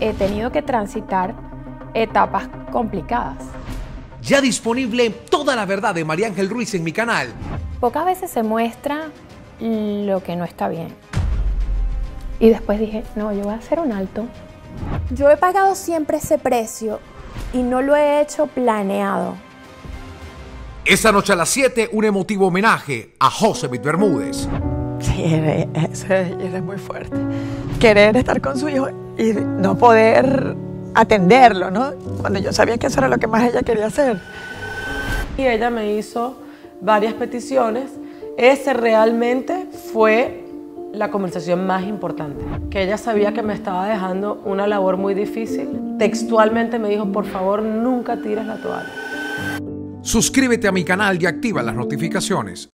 He tenido que transitar etapas complicadas. Ya disponible toda la verdad de María Ángel Ruiz en mi canal. Pocas veces se muestra lo que no está bien. Y después dije, no, yo voy a hacer un alto. Yo he pagado siempre ese precio y no lo he hecho planeado. Esta noche a las 7, un emotivo homenaje a José Bermúdez. Sí, eso es muy fuerte. Querer estar con su hijo y no poder atenderlo, ¿no? Cuando yo sabía que eso era lo que más ella quería hacer. Y ella me hizo varias peticiones. Ese realmente fue la conversación más importante, que ella sabía que me estaba dejando una labor muy difícil. Textualmente me dijo, por favor, nunca tires la toalla. Suscríbete a mi canal y activa las notificaciones.